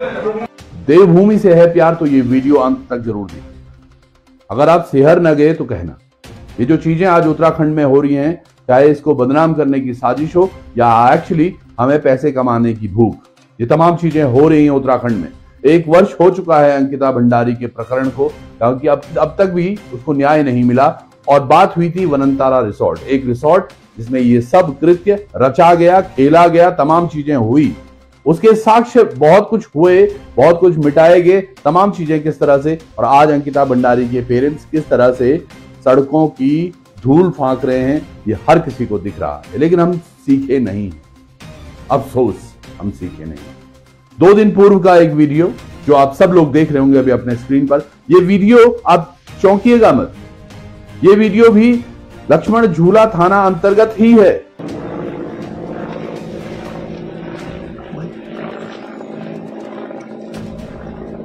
देवभूमि से है प्यार तो ये वीडियो अंत तक ज़रूर देखिए अगर आप सेहर न गए तो कहना। ये जो चीज़ें आज उत्तराखंड में हो रही हैं, चाहे इसको बदनाम करने की साजिश हो, या एक्चुअली हमें पैसे कमाने की भूख, ये तमाम चीज़ें हो रही हैं उत्तराखंड में। एक वर्ष हो चुका है अंकिता भंडारी के प्रकरण को, क्योंकि अब अब तक भी उसको न्याय नहीं मिला, और बात हुई थी वनंतारा रिसोर्ट, एक रिसोर्ट जिसमें ये सब कृत्य रचा गया, खेला गया, तमाम चीज़ें हुई। उसके साक्ष्य बहुत कुछ हुए, बहुत कुछ मिटाए गए, तमाम चीज़ें किस तरह से, और आज अंकिता भंडारी के पेरेंट्स किस तरह से सड़कों की धूल फांक रहे हैं, ये हर किसी को दिख रहा है। लेकिन हम सीखे नहीं अफसोस, हम सीखे नहीं दो दिन पूर्व का एक वीडियो, जो आप सब लोग देख रहे होंगे अभी अपने स्क्रीन पर यह वीडियो आप चौंकिएगा मत। ये वीडियो भी लक्ष्मण झूला थाना अंतर्गत ही है।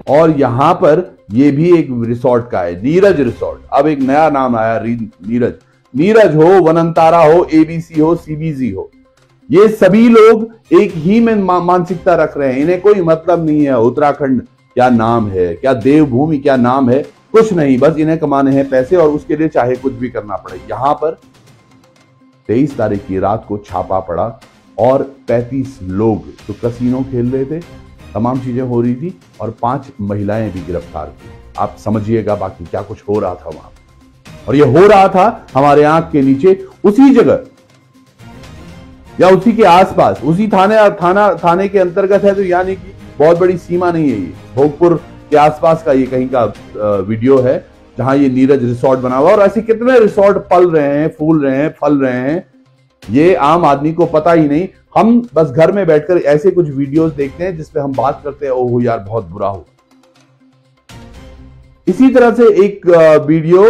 और यहाँ पर ये भी एक रिसोर्ट का है, नीरज रिसोर्ट। अब एक नया नाम आया नीरज। नीरज हो, वनंतारा हो एबीसी हो सीबीजी हो। ये सभी लोग एक ही में मानसिकता रख रहे हैं। इन्हें कोई मतलब नहीं है, उत्तराखंड क्या नाम है, क्या देवभूमि क्या नाम है, कुछ नहीं। बस इन्हें कमाने हैं पैसे और उसके लिए चाहे कुछ भी करना पड़े। यहाँ पर तेईस तारीख की रात को छापा पड़ा और 35 लोग जो कसीनो खेल रहे थे। तमाम चीज़ें हो रही थी और पाँच महिलाएँ भी गिरफ़्तार की आप समझिएगा बाकी क्या कुछ हो रहा था वहाँ और यह हो रहा था हमारे आँख के नीचे उसी जगह, या उसी के आसपास, उसी थाने, थाना, थाने के अंतर्गत है तो यानी कि बहुत बड़ी सीमा नहीं है ये। भोगपुर के आसपास का ये कहीं का वीडियो है, जहाँ ये नीरज रिसोर्ट बना हुआ और ऐसे कितने रिसोर्ट पल रहे हैं, फूल रहे हैं, फल रहे हैं ये आम आदमी को पता ही नहीं। हम बस घर में बैठकर ऐसे कुछ वीडियोस देखते हैं जिसपे हम बात करते हैं, ओह यार, बहुत बुरा हो इसी तरह से एक वीडियो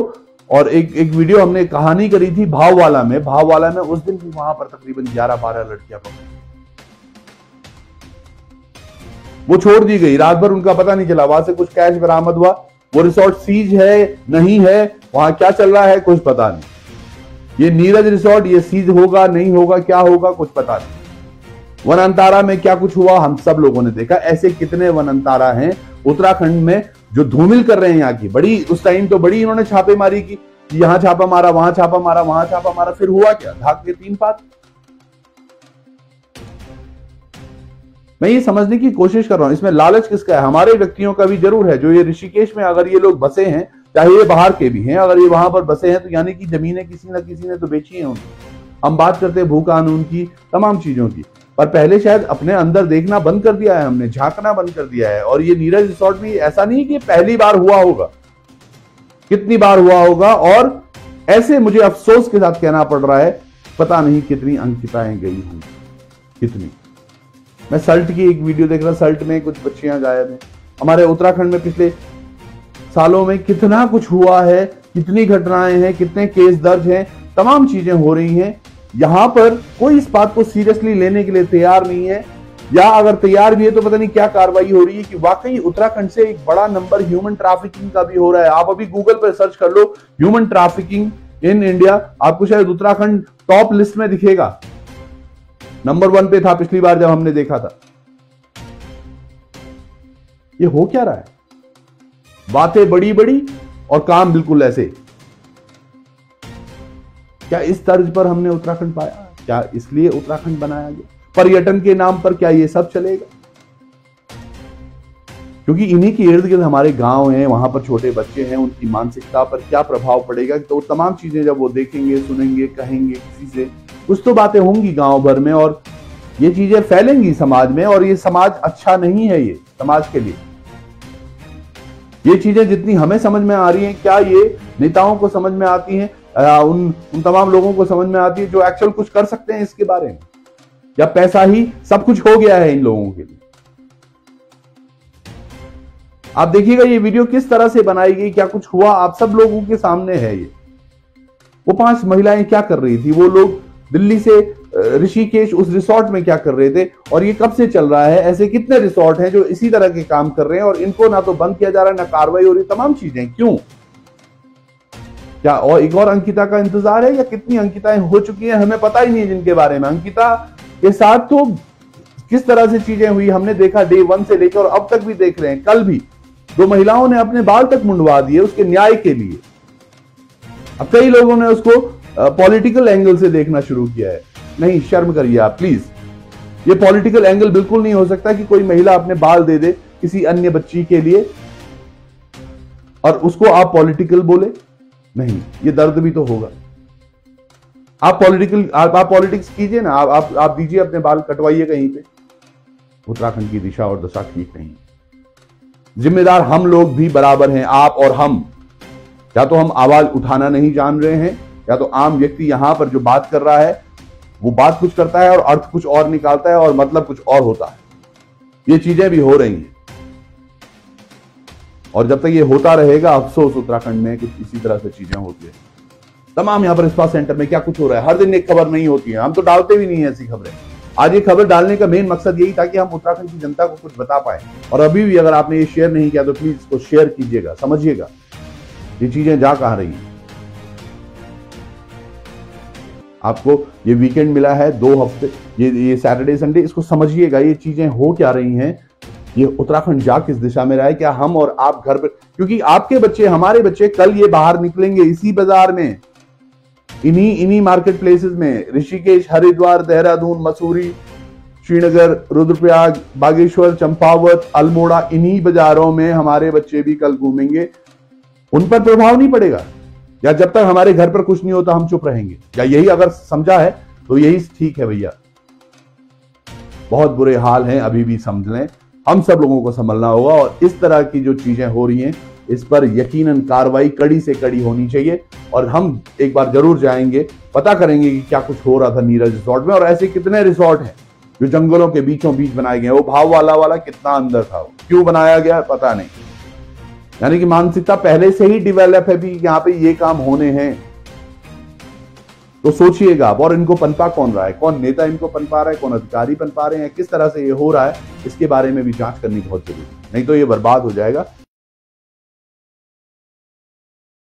और एक एक वीडियो हमने कहानी करी थी भाववाला में। भाववाला में उस दिन भी वहाँ पर तकरीबन 11 12 लड़कियाँ पकड़ी वो छोड़ दी गई। रात भर उनका पता नहीं चला। वहाँ से कुछ कैश बरामद हुआ। वो रिसोर्ट सीज है, नहीं है, वहाँ क्या चल रहा है, कुछ पता नहीं। ये नीरज रिसोर्ट, ये सीज होगा, नहीं होगा, क्या होगा, कुछ पता नहीं। वन अंतारा में क्या कुछ हुआ, हम सब लोगों ने देखा। ऐसे कितने वन अंतारा हैं, उत्तराखंड में, जो धूमिल कर रहे हैं यहाँ की। बड़ी, उस टाइम तो बड़ी इन्होंने छापेमारी की यहाँ छापा मारा, वहाँ छापा मारा, वहाँ छापा मारा, फिर हुआ क्या? धाक के तीन पात। मैं ये समझने की कोशिश कर रहा हूँ, इसमें लालच किसका है? हमारे व्यक्तियों का भी ज़रूर है, जो ये ऋषिकेश में अगर ये लोग बसे हैं चाहे ये बाहर के भी हैं, अगर ये वहाँ पर बसे हैं तो यानी कि जमीनें किसी ना किसी ने तो बेची है उनकी। हम बात करते हैं भू कानून की, तमाम चीज़ों की। पर पहले शायद अपने अंदर देखना बंद कर दिया है हमने, झांकना बंद कर दिया है। और ये नीरज रिसोर्ट में ऐसा नहीं कि पहली बार हुआ होगा। कितनी बार हुआ होगा? और ऐसे मुझे अफसोस के साथ कहना पड़ रहा है, पता नहीं कितनी अंकिताएँ गई होंगी। कितनी। मैं सल्ट की एक वीडियो देख रहा, सल्ट में कुछ बच्चियाँ गायब हैं। हमारे उत्तराखंड में पिछले सालों में कितना कुछ हुआ है, कितनी घटनाएँ हैं, कितने केस दर्ज हैं, तमाम चीज़ें हो रही हैं। यहाँ पर कोई इस बात को सीरियसली लेने के लिए तैयार नहीं है। या अगर तैयार भी है तो पता नहीं क्या कार्रवाई हो रही है कि वाकई उत्तराखंड से एक बड़ा नंबर ह्यूमन ट्रैफिकिंग का भी हो रहा है। आप अभी गूगल पर सर्च कर लो ह्यूमन ट्रैफिकिंग इन इंडिया आपको शायद उत्तराखंड टॉप लिस्ट में दिखेगा। नंबर वन पे था, पिछली बार जब हमने देखा था। ये हो क्या रहा है? बातें बड़ी बड़ी और काम बिल्कुल ऐसे। क्या इस तर्ज पर हमने उत्तराखंड पाया? क्या इसलिए उत्तराखंड बनाया गया? पर्यटन के नाम पर क्या ये सब चलेगा? क्योंकि इन्हीं के इर्द गिर्द हमारे गाँव हैं, वहाँ पर छोटे बच्चे हैं, उनकी मानसिकता पर क्या प्रभाव पड़ेगा? तो तमाम चीज़ें जब वो देखेंगे, सुनेंगे, कहेंगे किसी से, कुछ तो बातें होंगी गाँव भर में और ये चीज़ें फैलेंगी समाज में और ये समाज अच्छा नहीं है ये, समाज के लिए। ये चीज़ें जितनी हमें समझ में आ रही हैं, क्या ये नेताओं को समझ में आती हैं उन उन तमाम लोगों को समझ में आती है जो एक्चुअल कुछ कर सकते हैं इसके बारे में? या पैसा ही सब कुछ हो गया है इन लोगों के लिए? आप देखिएगा ये वीडियो किस तरह से बनाई गई, क्या कुछ हुआ, आप सब लोगों के सामने है ये। वो पाँच महिलाएँ क्या कर रही थी? वो लोग दिल्ली से ऋषिकेश उस रिसोर्ट में क्या कर रहे थे और ये कब से चल रहा है? ऐसे कितने रिसोर्ट हैं जो इसी तरह के काम कर रहे हैं और इनको ना तो बंद किया जा रहा है, ना कार्रवाई हो रही, तमाम चीज़ें। क्यों? क्या और एक और अंकिता का इंतज़ार है या कितनी अंकिताएँ हो चुकी हैं, हमें पता ही नहीं है जिनके बारे में। अंकिता, के साथ तो किस तरह से चीज़ें हुई, हमने देखा डे वन से लेकर और अब तक भी देख रहे हैं, कल भी। दो महिलाओं ने अपने बाल तक मुंडवा दिए उसके न्याय के लिए। अब कई लोगों ने उसको पॉलिटिकल एंगल से देखना शुरू किया है। नहीं शर्म करिए आप प्लीज़ ये पॉलिटिकल एंगल बिल्कुल नहीं हो सकता कि कोई महिला अपने बाल दे दे किसी अन्य बच्ची के लिए और उसको आप पॉलिटिकल बोले। नहीं ये दर्द भी तो होगा। आप पॉलिटिकल आप, आप पॉलिटिक्स कीजिए ना आप आप, दीजिए अपने बाल कटवाइए कहीं पे। उत्तराखंड की दिशा और दशा ठीक नहीं। जिम्मेदार हम लोग भी बराबर हैं आप और हम। या तो हम आवाज़ उठाना नहीं जान रहे हैं या तो आम व्यक्ति यहाँ पर जो बात कर रहा है वो बात कुछ करता है और अर्थ कुछ और निकालता है और मतलब कुछ और होता है। ये चीज़ें भी हो रही हैं। और जब तक ये होता रहेगा, अफसोस उत्तराखंड में कुछ इसी तरह से चीज़ें होती है। तमाम यहाँ पर स्पा सेंटर में क्या कुछ हो रहा है? हर दिन एक खबर नहीं होती है। हम तो डालते भी नहीं है ऐसी खबरें। आज ये खबर डालने का मेन मकसद यही था कि हम उत्तराखंड की जनता को कुछ बता पाए। और अभी भी अगर आपने ये शेयर नहीं किया तो प्लीज़ इसको शेयर कीजिएगा, समझिएगा। ये चीज़ें जा कहा रही हैं? आपको ये वीकेंड मिला है, दो हफ़्ते, ये ये सैटरडे संडे इसको समझिएगा, ये चीज़ें हो क्या रही हैं? ये उत्तराखंड जा किस दिशा में रहा है? क्या हम और आप घर पर क्योंकि आपके बच्चे, हमारे बच्चे कल ये बाहर निकलेंगे इसी बाज़ार में। इन्हीं इन्हीं मार्केट प्लेसेस में, ऋषिकेश, हरिद्वार, देहरादून, मसूरी, श्रीनगर, रुद्रप्रयाग, बागेश्वर, चंपावत, अल्मोड़ा, इन्हीं बाजारों में हमारे बच्चे भी कल घूमेंगे। उन पर प्रभाव नहीं पड़ेगा। या जब तक हमारे घर पर कुछ नहीं होता, हम चुप रहेंगे। या यही अगर समझा है तो यही ठीक है भैया। बहुत बुरे हाल हैं, अभी भी समझ लें। हम सब लोगों को संभलना होगा और इस तरह की जो चीज़ें हो रही हैं, इस पर यकीनन कार्रवाई कड़ी से कड़ी होनी चाहिए और हम एक बार ज़रूर जाएँगे, पता करेंगे कि क्या कुछ हो रहा था नीरज रिसोर्ट में और ऐसे कितने रिसोर्ट हैं जो जंगलों के बीचों बीच बनाए गए वो भाव वाला वाला कितना अंदर था क्यों बनाया गया पता नहीं। यानी कि मानसिकता पहले से ही डिवेलप है भी, यहाँ पे ये काम होने हैं। तो सोचिएगा, और इनको पनपा कौन रहा है? कौन नेता इनको पनपा रहा है? कौन अधिकारी पनपा रहे हैं? किस तरह से ये हो रहा है? इसके बारे में भी जाँच करनी बहुत ज़रूरी नहीं तो ये बर्बाद हो जाएगा।